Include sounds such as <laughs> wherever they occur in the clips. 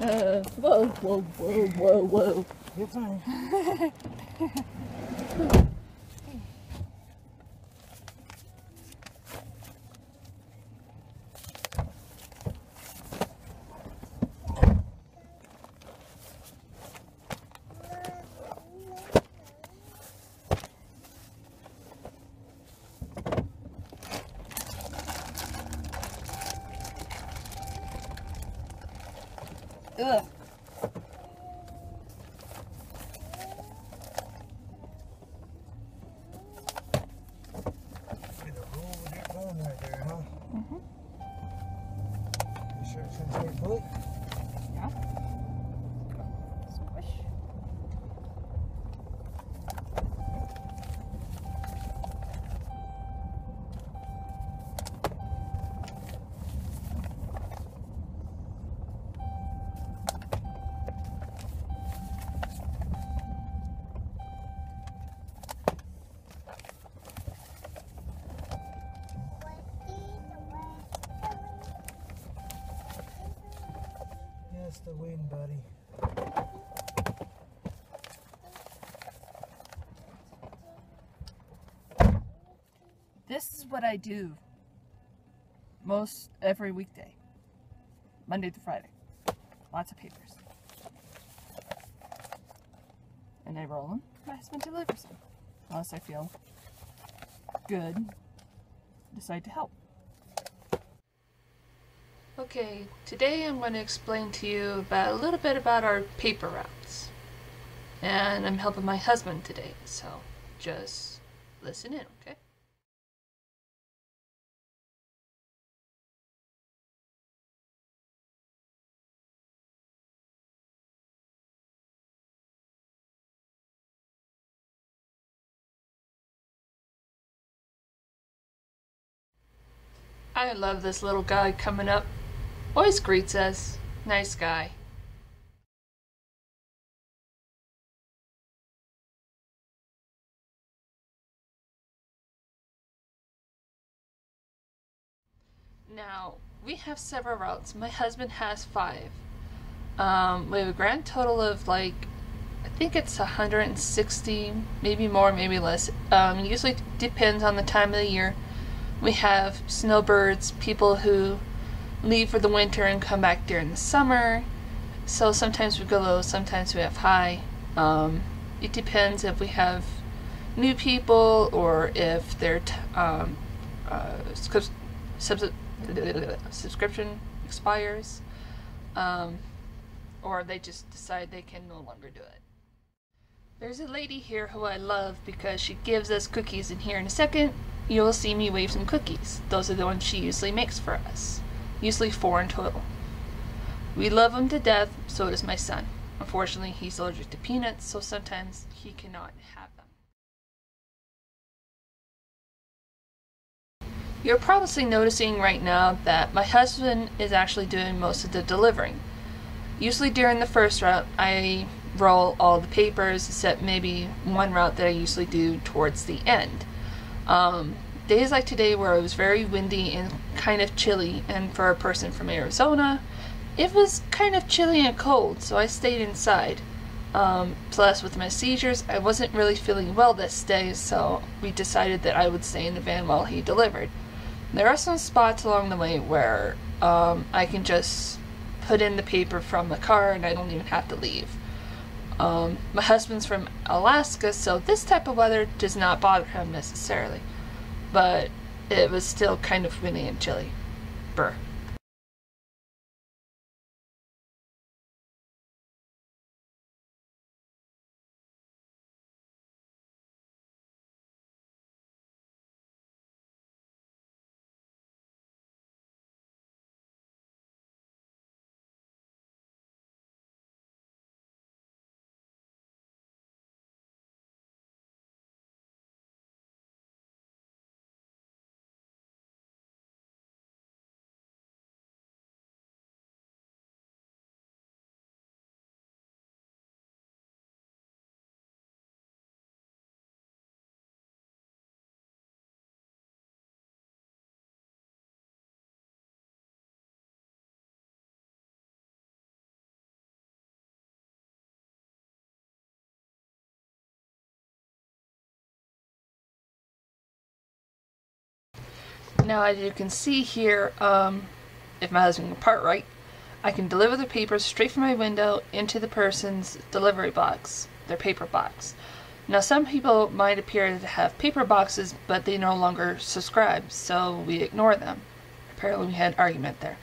Uh, whoa, whoa, whoa, whoa, whoa. You're fine. <laughs> 一 Yes, the wind, buddy. This is what I do most every weekday, Monday to Friday. Lots of papers. And I roll them. My husband delivers them. Unless I feel good, decide to help. Okay, today I'm going to explain to you about a little bit about our paper routes. And I'm helping my husband today, so just listen in, okay? I love this little guy coming up. Always greets us. Nice guy. Now, we have several routes. My husband has five. Um, we have a grand total of like, I think it's 160, maybe more, maybe less. Um, usually depends on the time of the year. We have snowbirds, people who leave for the winter and come back during the summer. So sometimes we go low, sometimes we have high. Um, it depends if we have new people or if their um, uh, subs- subs- subscription expires, um, or they just decide they can no longer do it. There's a lady here who I love because she gives us cookies, and here in a second, you'll see me wave some cookies. Those are the ones she usually makes for us, usually four in total. We love them to death, so does my son. Unfortunately, he's allergic to peanuts, so sometimes he cannot have them. You're probably noticing right now that my husband is actually doing most of the delivering. Usually during the first route, I roll all the papers, except maybe one route that I usually do towards the end. Um, days like today, where it was very windy and kind of chilly, and for a person from Arizona, it was kind of chilly and cold, so I stayed inside. Um, plus, with my seizures, I wasn't really feeling well this day, so we decided that I would stay in the van while he delivered. There are some spots along the way where um, I can just put in the paper from the car and I don't even have to leave. Um, my husband's from Alaska, so this type of weather does not bother him necessarily. But it was still kind of windy and chilly. Brr. Now, as you can see here, um, if my husband can part right, I can deliver the papers straight from my window into the person's delivery box, their paper box. Now, some people might appear to have paper boxes, but they no longer subscribe, so we ignore them. Apparently, we had an argument there.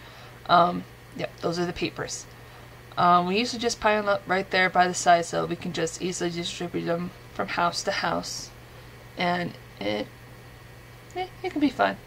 Um, yep, those are the papers. Um, we usually just pile them up right there by the side so we can just easily distribute them from house to house. And it, it, it can be fun.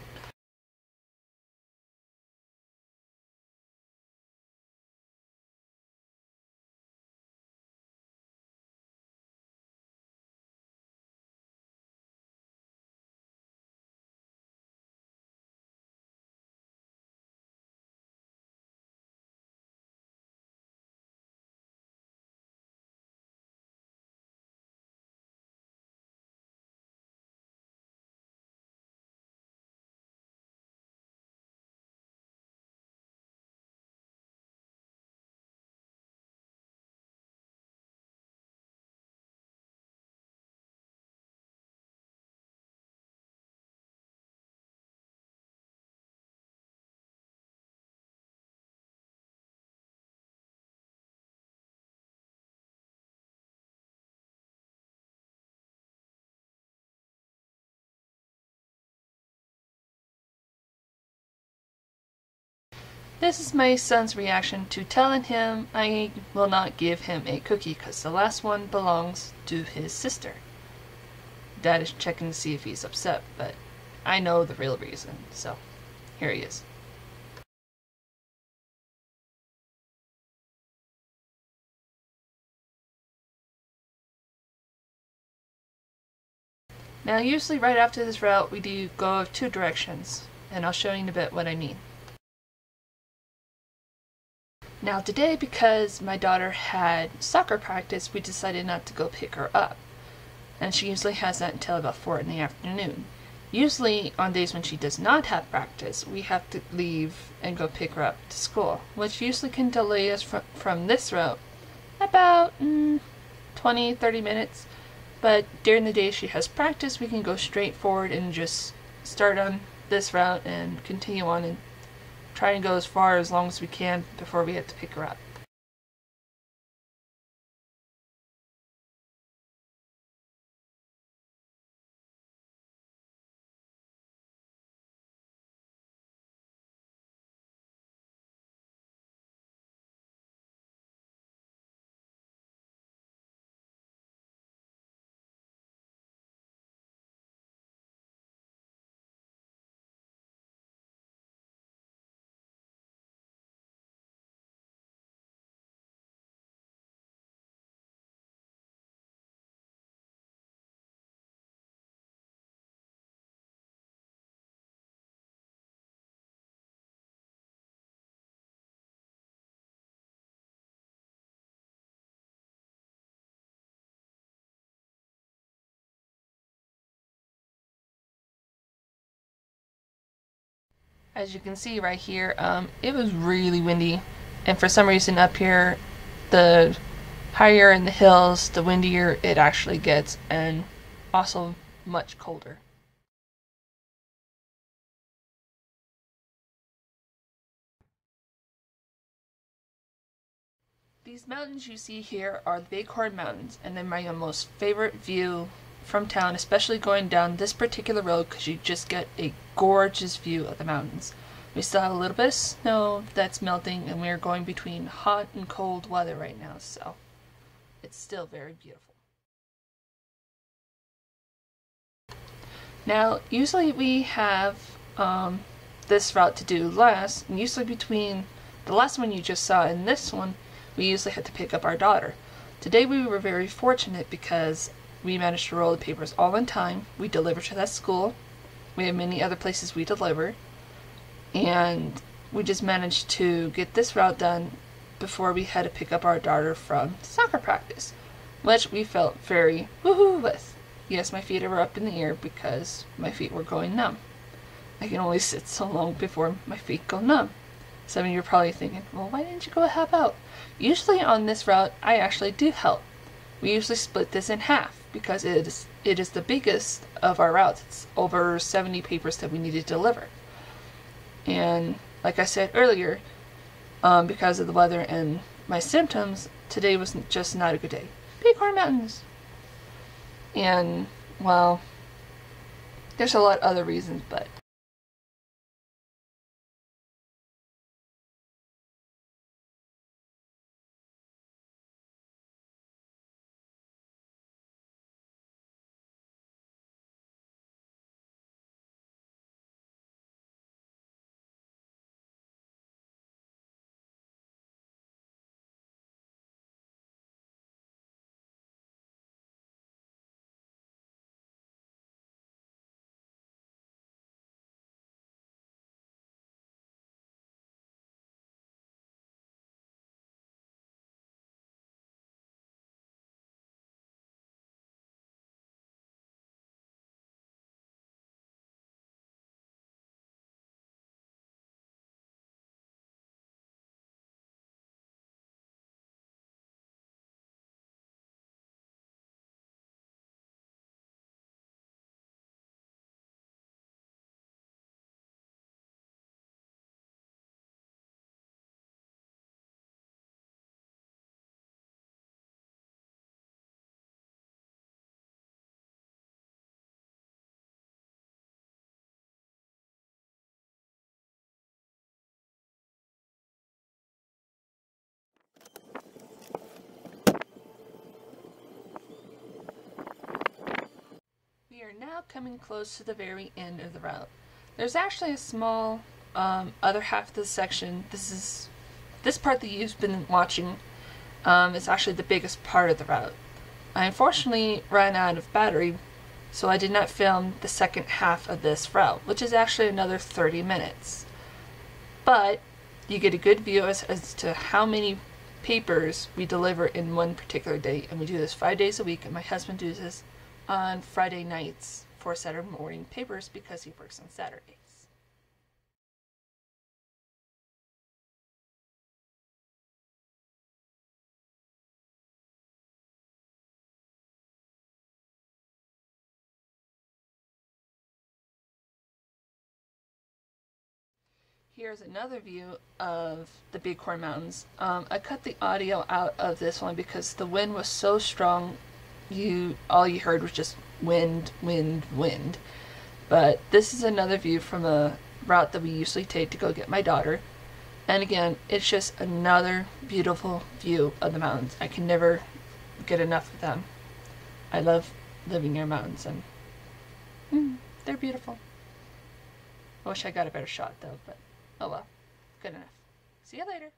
This is my son's reaction to telling him I will not give him a cookie because the last one belongs to his sister. Dad is checking to see if he's upset, but I know the real reason, so here he is. Now usually right after this route we do go two directions, and I'll show you in a bit what I mean. Now today, because my daughter had soccer practice, we decided not to go pick her up. And she usually has that until about 4 in the afternoon. Usually, on days when she does not have practice, we have to leave and go pick her up to school, which usually can delay us from, from this route about mm, 20 30 minutes. But during the day she has practice, we can go straight forward and just start on this route and continue on and try and go as far as long as we can before we have to pick her up. As you can see right here, um, it was really windy. And for some reason up here, the higher in the hills, the windier it actually gets, and also much colder. These mountains you see here are the Bighorn Mountains, and they're my most favorite view from town, especially going down this particular road because you just get a gorgeous view of the mountains. We still have a little bit of snow that's melting and we're going between hot and cold weather right now, so it's still very beautiful. Now, usually we have um, this route to do last, and usually between the last one you just saw and this one, we usually had to pick up our daughter. Today we were very fortunate because we managed to roll the papers all in time. We delivered to that school. We have many other places we deliver. And we just managed to get this route done before we had to pick up our daughter from soccer practice, which we felt very woohoo with. Yes, my feet were up in the air because my feet were going numb. I can only sit so long before my feet go numb. Some of you are probably thinking, well, why didn't you go help out? Usually on this route, I actually do help. We usually split this in half because it is, it is the biggest of our routes. It's over 70 papers that we need to deliver. And like I said earlier, um, because of the weather and my symptoms, today was just not a good day. Bighorn Mountains. And, well, there's a lot of other reasons, but We are now coming close to the very end of the route. There's actually a small um, other half of the section. This is this part that you've been watching um, is actually the biggest part of the route. I unfortunately ran out of battery, so I did not film the second half of this route, which is actually another 30 minutes. But you get a good view as, as to how many papers we deliver in one particular day, and we do this five days a week, and my husband does this on Friday nights for Saturday morning papers because he works on Saturdays. Here's another view of the Bighorn Mountains. Um, I cut the audio out of this one because the wind was so strong you all you heard was just wind, wind, wind. But this is another view from a route that we usually take to go get my daughter. And again, it's just another beautiful view of the mountains. I can never get enough of them. I love living near mountains and mm, they're beautiful. I wish I got a better shot though, but oh well. Good enough. See you later.